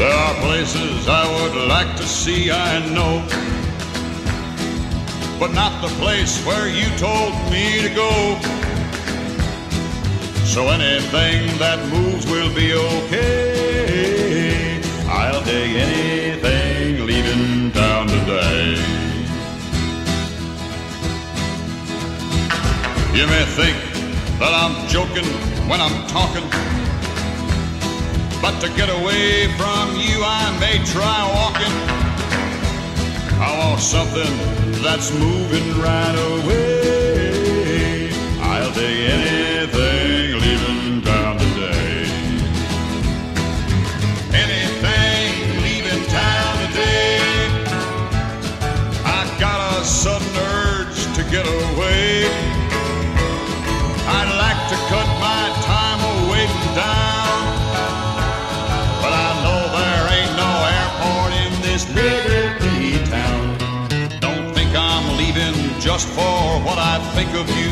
places I would like to see, I know. But not the place where you told me to go. So anything that moves will be okay. I'll take anything leaving town today. You may think that I'm joking when I'm talking. But to get away from you, I may try walking. I want something that's moving right away. I'll take anything leaving town today. Anything leaving town today. I got a just for what I think of you.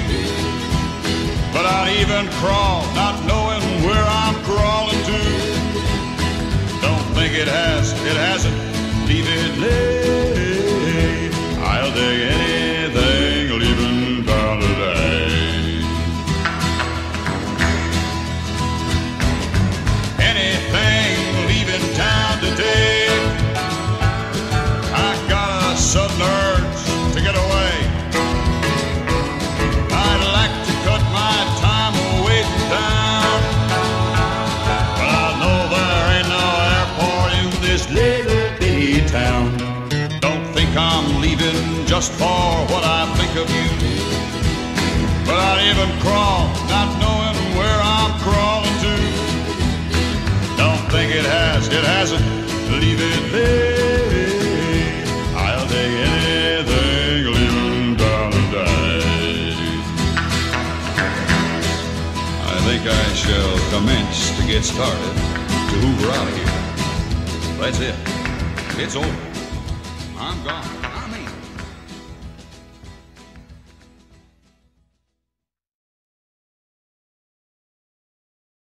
But I'd even crawl not knowing think I'm leaving just for what I think of you. But I'd even crawl, not knowing where I'm crawling to. Don't think it has, it hasn't. Leave it there. I'll take anything leaving town. I think I shall commence to get started to hoover out of here. That's it. It's over. I'm gone.